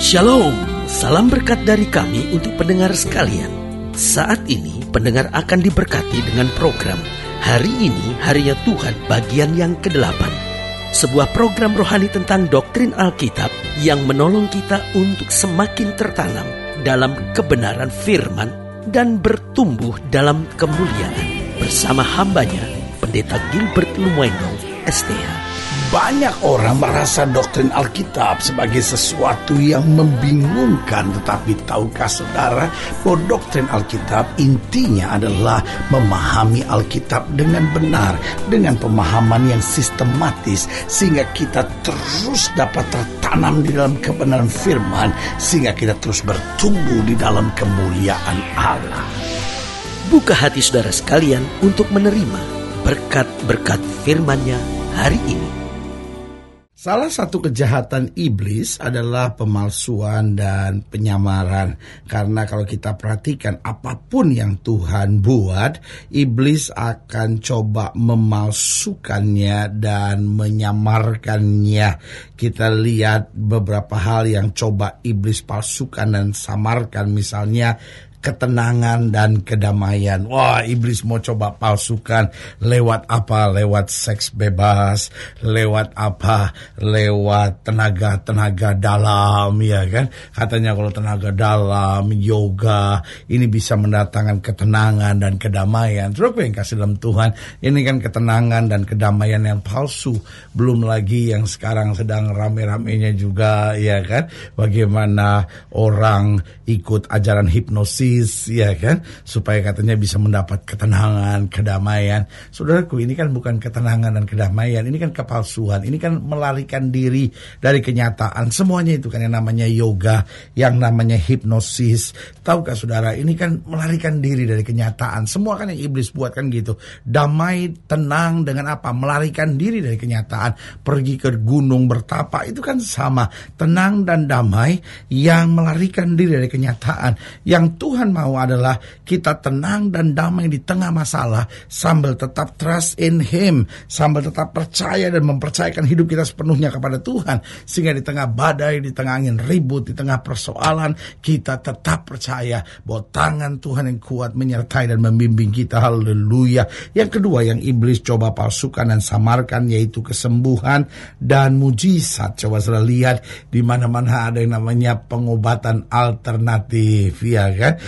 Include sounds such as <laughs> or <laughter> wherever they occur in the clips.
Shalom, salam berkat dari kami untuk pendengar sekalian. Saat ini pendengar akan diberkati dengan program Hari ini Harinya Tuhan bagian yang ke-8. Sebuah program rohani tentang doktrin Alkitab yang menolong kita untuk semakin tertanam dalam kebenaran firman dan bertumbuh dalam kemuliaan bersama hambanya Pendeta Gilbert Lumuendo, STH. Banyak orang merasa doktrin Alkitab sebagai sesuatu yang membingungkan, tetapi tahukah saudara bahwa doktrin Alkitab intinya adalah memahami Alkitab dengan benar, dengan pemahaman yang sistematis, sehingga kita terus dapat tertanam di dalam kebenaran firman, sehingga kita terus bertumbuh di dalam kemuliaan Allah. Buka hati saudara sekalian untuk menerima berkat-berkat firman-Nya hari ini. Salah satu kejahatan iblis adalah pemalsuan dan penyamaran. Karena kalau kita perhatikan apa pun yang Tuhan buat, iblis akan coba memalsukannya dan menyamarkannya. Kita lihat beberapa hal yang coba iblis palsukan dan samarkan misalnya ketenangan dan kedamaian. Wah, iblis mau coba palsukan lewat apa? Lewat seks bebas, lewat apa? Lewat tenaga-tenaga dalam, ya kan? Katanya kalau tenaga dalam, yoga, ini bisa mendatangkan ketenangan dan kedamaian. Terus yang kasih dalam Tuhan, ini kan ketenangan dan kedamaian yang palsu. Belum lagi yang sekarang sedang rame-ramenya juga, ya kan? Bagaimana orang ikut ajaran hipnosis ya kan? Supaya katanya bisa mendapat ketenangan kedamaian. Saudaraku ini kan bukan ketenangan dan kedamaian. Ini kan kepalsuan. Ini kan melarikan diri dari kenyataan. Semuanya itu kan yang namanya yoga yang namanya hipnosis. Tahukah saudara ini kan melarikan diri dari kenyataan. Semua kan yang iblis buat kan gitu. Damai tenang dengan apa? Melarikan diri dari kenyataan. Pergi ke gunung bertapa itu kan sama. Tenang dan damai yang melarikan diri dari kenyataan. Yang Tuhan Tuhan mau adalah kita tenang dan damai di tengah masalah sambil tetap trust in Him, sambil tetap percaya dan mempercayakan hidup kita sepenuhnya kepada Tuhan. Sehingga di tengah badai, di tengah angin ribut, di tengah persoalan, kita tetap percaya bahwa tangan Tuhan yang kuat menyertai dan membimbing kita. Haleluya. Yang kedua yang iblis coba palsukan dan samarkan yaitu kesembuhan dan mujizat. Coba sudah lihat di mana-mana ada yang namanya pengobatan alternatif, ya kan?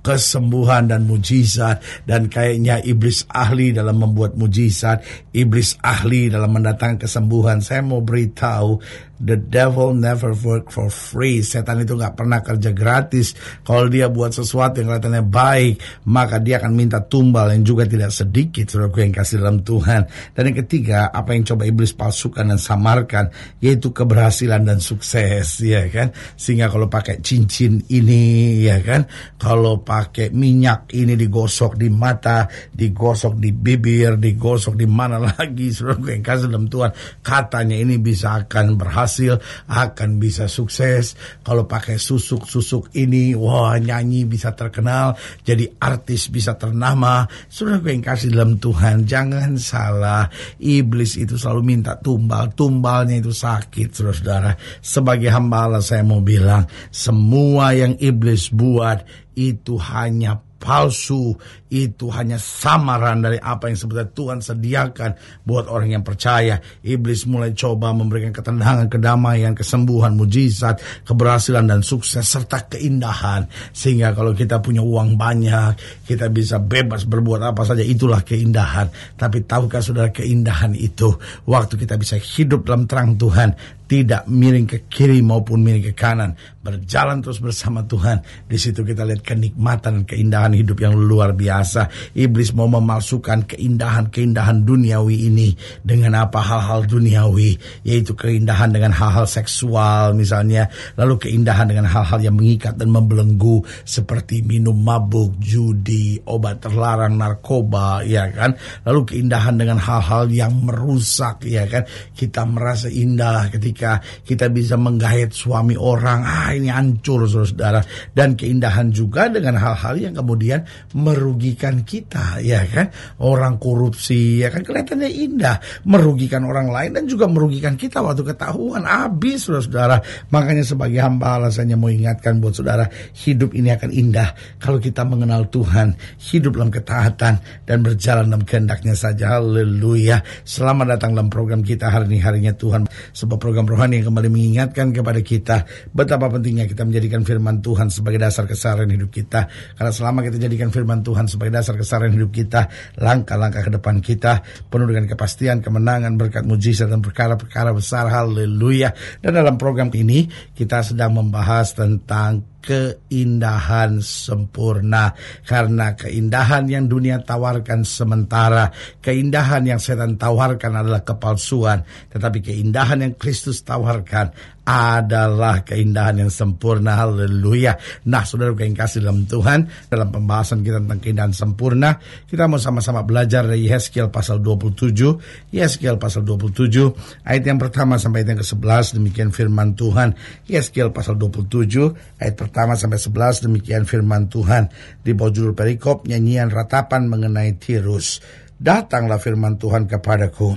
kesembuhan dan mujizat dan kayaknya iblis ahli dalam membuat mujizat, iblis ahli dalam mendatangkan kesembuhan. Saya mau beritahu The devil never work for free. Setan itu nggak pernah kerja gratis. Kalau dia buat sesuatu yang kelihatannya baik, maka dia akan minta tumbal yang juga tidak sedikit. Saudara yang kasih dalam Tuhan. Dan yang ketiga, apa yang coba iblis palsukan dan samarkan, yaitu keberhasilan dan sukses, ya kan? Sehingga kalau pakai cincin ini, ya kan? Kalau pakai minyak ini digosok di mata, digosok di bibir, digosok di mana <laughs> lagi, saudara yang kasih dalam Tuhan. Katanya ini bisa akan berhasil akan bisa sukses. Kalau pakai susuk-susuk ini, wah nyanyi bisa terkenal, jadi artis bisa ternama. Gue yang kasih dalam Tuhan, jangan salah. Iblis itu selalu minta tumbal, tumbalnya itu sakit, saudara-saudara. Sebagai hamba Allah saya mau bilang, semua yang iblis buat itu hanya palsu itu hanya samaran dari apa yang sebetulnya Tuhan sediakan buat orang yang percaya. Iblis mulai coba memberikan ketenangan, kedamaian, kesembuhan, mujizat, keberhasilan dan sukses serta keindahan. Sehingga kalau kita punya uang banyak, kita bisa bebas berbuat apa saja, itulah keindahan. Tapi tahukah saudara keindahan itu waktu kita bisa hidup dalam terang Tuhan, tidak miring ke kiri maupun miring ke kanan, berjalan terus bersama Tuhan. Di situ kita lihat kenikmatan dan keindahan hidup yang luar biasa. Iblis mau memalsukan keindahan-keindahan duniawi ini dengan apa hal-hal duniawi, yaitu keindahan dengan hal-hal seksual misalnya, lalu keindahan dengan hal-hal yang mengikat dan membelenggu seperti minum mabuk, judi, obat terlarang, narkoba, ya kan? Lalu keindahan dengan hal-hal yang merusak, ya kan? Kita merasa indah ketika kita bisa menggait suami orang, ah ini hancur saudara-saudara. Dan keindahan juga dengan hal-hal yang kemudian merugikan kita, ya kan? Orang korupsi, ya kan kelihatannya indah, merugikan orang lain dan juga merugikan kita waktu ketahuan habis saudara-saudara. Makanya sebagai hamba alasannya mau ingatkan buat saudara, hidup ini akan indah kalau kita mengenal Tuhan, hidup dalam ketaatan dan berjalan dalam kehendaknya saja. Haleluya. Selamat datang dalam program kita hari ini harinya Tuhan. Sebuah program rohani yang kembali mengingatkan kepada kita betapa pentingnya kita menjadikan firman Tuhan sebagai dasar keseharian hidup kita. Karena selama kita jadikan firman Tuhan sebagai dasar keseharian hidup kita, langkah-langkah ke depan kita penuh dengan kepastian, kemenangan, berkat mujizat dan perkara-perkara besar. Haleluya. Dan dalam program ini kita sedang membahas tentang keindahan sempurna. Karena keindahan yang dunia tawarkan sementara keindahan yang setan tawarkan adalah kepalsuan. Tetapi keindahan yang Kristus tawarkan adalah keindahan yang sempurna. Haleluya. Nah, saudara yang kasih dalam Tuhan, dalam pembahasan kita tentang keindahan sempurna, kita mau sama-sama belajar dari Yeskiel pasal 27. Yeskiel pasal 27, ayat yang pertama sampai ayat yang ke-11, demikian firman Tuhan. Yeskiel pasal 27, ayat pertama sampai 11, demikian firman Tuhan. Di bawah judul perikop, nyanyian ratapan mengenai Tirus. Datanglah firman Tuhan kepadaku,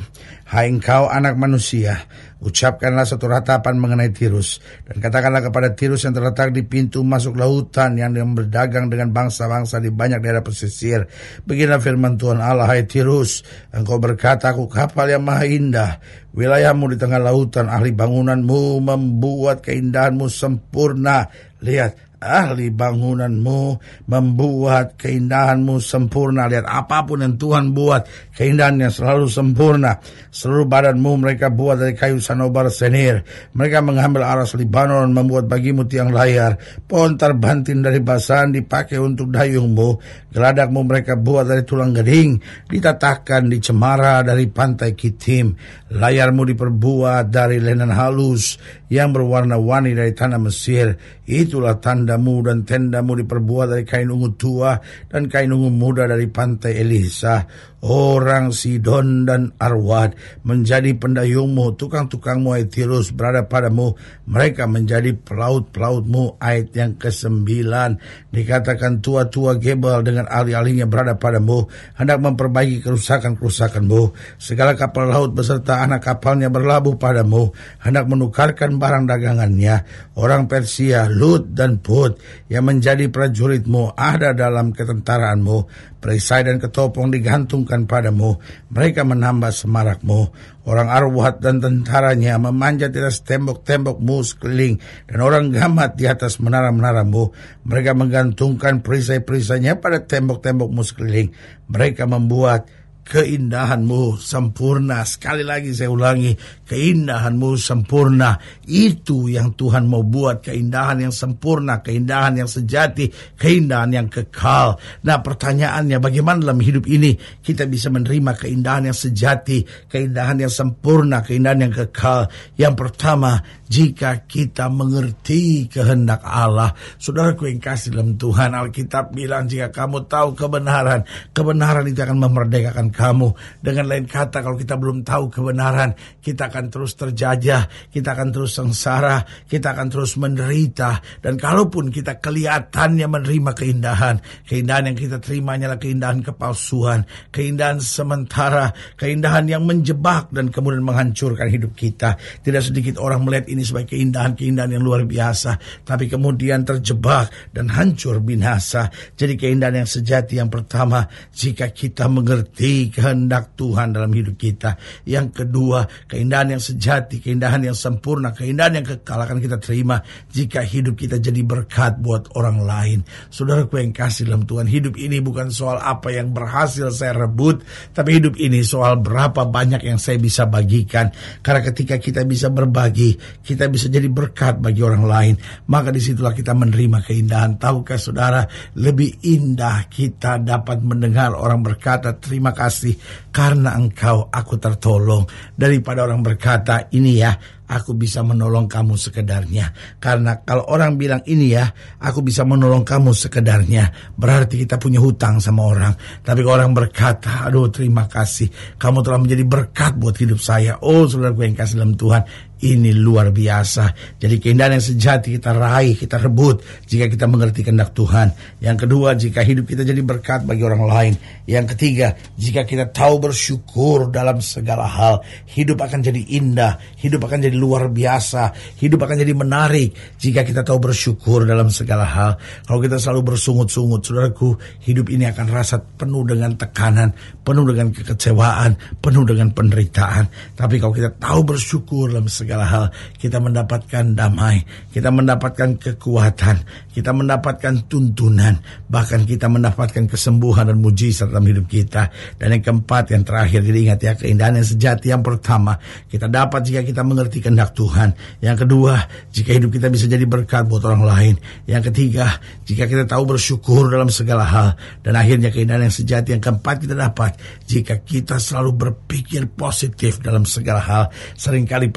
Hai engkau anak manusia, ucapkanlah satu ratapan mengenai Tirus, dan katakanlah kepada Tirus yang terletak di pintu masuk lautan yang berdagang dengan bangsa-bangsa di banyak daerah pesisir. Beginilah firman Tuhan Allah, hai Tirus, engkau berkata, aku kapal yang maha indah, wilayahmu di tengah lautan, ahli bangunanmu membuat keindahanmu sempurna. Lihat, ahli bangunanmu, membuat keindahanmu sempurna. Lihat apa pun yang Tuhan buat, keindahannya selalu sempurna. Seluruh badanmu mereka buat dari kayu sanobar senir. Mereka mengambil aras Libanon, membuat bagimu tiang layar. Pohon terbantin dari basan dipakai untuk dayungmu. Geladakmu mereka buat dari tulang geding, ditatahkan di cemara dari pantai Kitim. Layarmu diperbuat dari lenan halus yang berwarna-warni dari tanah Mesir. Itulah tandamu dan tendamu diperbuat dari kain ungu tua dan kain ungu muda dari pantai Elisa orang Sidon dan Arwad menjadi pendayungmu, tukang-tukangmu ayat Tirus berada padamu, mereka menjadi pelaut-pelautmu ayat yang kesembilan. Dikatakan tua-tua Gebel dengan ahli-ahlinya berada padamu, hendak memperbaiki kerusakan-kerusakanmu. Segala kapal laut beserta anak kapalnya berlabuh padamu, hendak menukarkan barang dagangannya. Orang Persia, Lut dan Put yang menjadi prajuritmu ada dalam ketentaraanmu. Perisai dan ketopong digantungkan padamu. Mereka menambah semarakmu. Orang Arwat dan tentaranya memanjat di atas tembok-tembokmu sekeliling. Dan orang Gamat di atas menara-menaramu. Mereka menggantungkan perisai-perisainya pada tembok-tembokmu sekeliling. Mereka membuat keindahanmu sempurna. Sekali lagi saya ulangi, keindahanmu sempurna. Itu yang Tuhan mau buat, keindahan yang sempurna, keindahan yang sejati, keindahan yang kekal. Nah pertanyaannya bagaimana dalam hidup ini kita bisa menerima keindahan yang sejati, keindahan yang sempurna, keindahan yang kekal. Yang pertama, jika kita mengerti kehendak Allah. Saudaraku yang kasih dalam Tuhan, Alkitab bilang jika kamu tahu kebenaran, kebenaran itu akan memerdekakan kamu. Dengan lain kata, kalau kita belum tahu kebenaran, kita akan terus terjajah, kita akan terus sengsara, kita akan terus menderita. Dan kalaupun kita kelihatannya menerima keindahan, keindahan yang kita terima hanyalah keindahan kepalsuan, keindahan sementara, keindahan yang menjebak dan kemudian menghancurkan hidup kita. Tidak sedikit orang melihat ini sebagai keindahan-keindahan yang luar biasa, tapi kemudian terjebak dan hancur binasa. Jadi keindahan yang sejati yang pertama, jika kita mengerti kehendak Tuhan dalam hidup kita. Yang kedua, keindahan yang sejati, keindahan yang sempurna, keindahan yang kekal akan kita terima jika hidup kita jadi berkat buat orang lain. Saudaraku yang kasih dalam Tuhan, hidup ini bukan soal apa yang berhasil saya rebut, tapi hidup ini soal berapa banyak yang saya bisa bagikan. Karena ketika kita bisa berbagi, kita bisa jadi berkat bagi orang lain, maka di situlah kita menerima keindahan. Tahukah saudara, lebih indah kita dapat mendengar orang berkata, terima kasih kasih karena engkau aku tertolong. Daripada orang berkata ini ya aku bisa menolong kamu sekedarnya. Karena kalau orang bilang ini ya aku bisa menolong kamu sekedarnya berarti kita punya hutang sama orang. Tapi kalau orang berkata aduh terima kasih kamu telah menjadi berkat buat hidup saya. Oh saudara gue yang kasih dalam Tuhan ini luar biasa. Jadi keindahan yang sejati kita raih, kita rebut jika kita mengerti kehendak Tuhan. Yang kedua, jika hidup kita jadi berkat bagi orang lain. Yang ketiga, jika kita tahu bersyukur dalam segala hal, hidup akan jadi indah, hidup akan jadi luar biasa, hidup akan jadi menarik jika kita tahu bersyukur dalam segala hal. Kalau kita selalu bersungut-sungut, saudaraku, hidup ini akan rasa penuh dengan tekanan, penuh dengan kekecewaan, penuh dengan penderitaan. Tapi kalau kita tahu bersyukur dalam segala hal, kita mendapatkan damai, kita mendapatkan kekuatan, kita mendapatkan tuntunan, bahkan kita mendapatkan kesembuhan dan mujizat dalam hidup kita. Dan yang keempat, yang terakhir, jadi ingat ya, keindahan yang sejati yang pertama, kita dapat jika kita mengerti kehendak Tuhan. Yang kedua, jika hidup kita bisa jadi berkat buat orang lain. Yang ketiga, jika kita tahu bersyukur dalam segala hal. Dan akhirnya keindahan yang sejati yang keempat kita dapat jika kita selalu berpikir positif dalam segala hal. Seringkali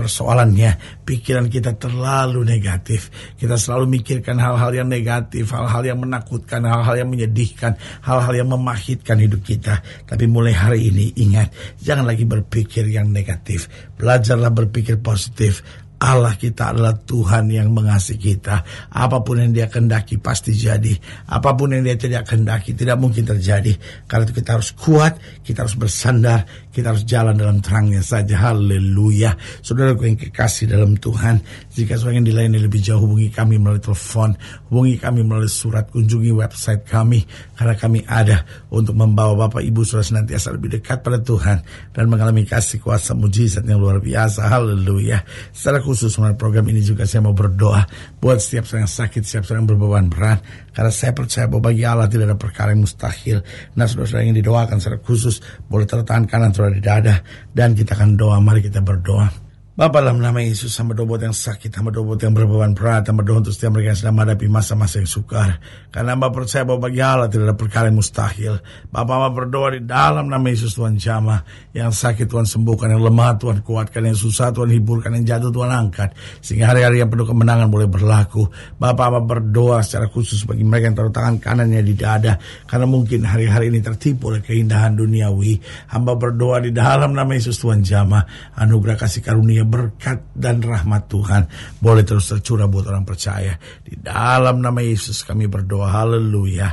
pikiran kita terlalu negatif. Kita selalu mikirkan hal-hal yang negatif, hal-hal yang menakutkan, hal-hal yang menyedihkan, hal-hal yang memahitkan hidup kita. Tapi mulai hari ini ingat, jangan lagi berpikir yang negatif. Belajarlah berpikir positif. Allah kita adalah Tuhan yang mengasihi kita. Apa pun yang dia kendaki pasti jadi. Apa pun yang dia tidak kendaki tidak mungkin terjadi. Karena itu kita harus kuat, kita harus bersandar, kita harus jalan dalam terangnya saja. Haleluya. Saudara yang kekasih dalam Tuhan. Jika saudara yang dilayani lebih jauh, hubungi kami melalui telepon. Hubungi kami melalui surat. Kunjungi website kami. Karena kami ada untuk membawa Bapak Ibu saudara senantiasa lebih dekat pada Tuhan. Dan mengalami kasih kuasa mujizat yang luar biasa. Haleluya. Secara khusus melalui program ini juga saya mau berdoa buat setiap orang yang sakit, setiap orang yang berbeban berat. Karena saya percaya bahwa bagi Allah tidak ada perkara yang mustahil. Nah saudara-saudara yang didoakan secara khusus boleh taruh tangan kanan saudara di dada. Dan kita akan doa, mari kita berdoa. Bapa dalam nama Yesus hamba buat yang sakit, hamba buat yang berbeban berat, hamba doa untuk setiap mereka yang sedang menghadapi masa-masa yang sukar. Karena hamba percaya bahwa bagi Allah tidak ada perkara yang mustahil. Bapak hamba berdoa di dalam nama Yesus Tuhan jamah. Yang sakit Tuhan sembuhkan, yang lemah Tuhan kuatkan, yang susah Tuhan hiburkan, yang jatuh Tuhan angkat. Sehingga hari-hari yang penuh kemenangan boleh berlaku. Bapak hamba berdoa secara khusus bagi mereka yang taruh tangan kanannya di dada. Karena mungkin hari-hari ini tertipu oleh keindahan duniawi. Hamba berdoa di dalam nama Yesus Tuhan jamah. Anugerah kasih karunia berkat dan rahmat Tuhan boleh terus tercurah buat orang percaya. Di dalam nama Yesus kami berdoa. Haleluya.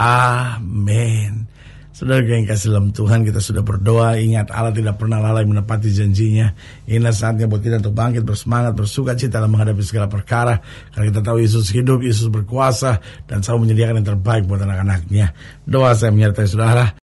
Amin. Saudara yang kasih dalam Tuhan kita sudah berdoa Ingat Allah tidak pernah lalai menepati janjinya Inilah saatnya buat kita untuk bangkit bersemangat Bersuka cita dalam menghadapi segala perkara Karena kita tahu Yesus hidup, Yesus berkuasa Dan selalu menyediakan yang terbaik buat anak-anaknya Doa saya menyertai saudara